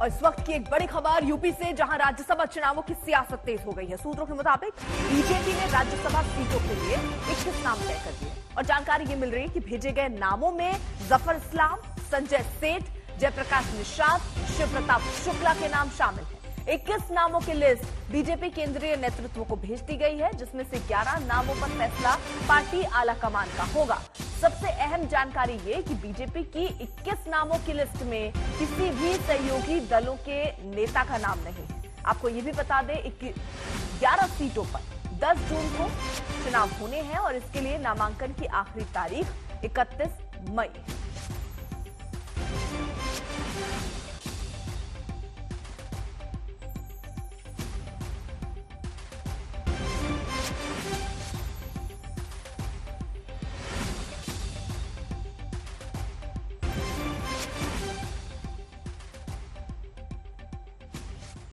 और इस वक्त की एक बड़ी खबर यूपी से, जहाँ राज्यसभा चुनावों की सियासत तेज हो गई है। सूत्रों के मुताबिक, बीजेपी ने राज्यसभा सीटों के लिए इक्कीस नाम तय कर दिए और जानकारी ये मिल रही है कि भेजे गए नामों में ज़फ़र इस्लाम, संजय सेठ, जयप्रकाश निषाद शिव प्रताप शुक्ला के नाम शामिल है। इक्कीस नामों की लिस्ट बीजेपी केंद्रीय नेतृत्व को भेज दी गई है, जिसमें से 11 नामों पर फैसला पार्टी आला कमान का होगा। सबसे अहम जानकारी ये कि बीजेपी की 21 नामों की लिस्ट में किसी भी सहयोगी दलों के नेता का नाम नहीं। आपको ये भी बता दें 11 सीटों पर 10 जून को चुनाव होने हैं और इसके लिए नामांकन की आखिरी तारीख 31 मई।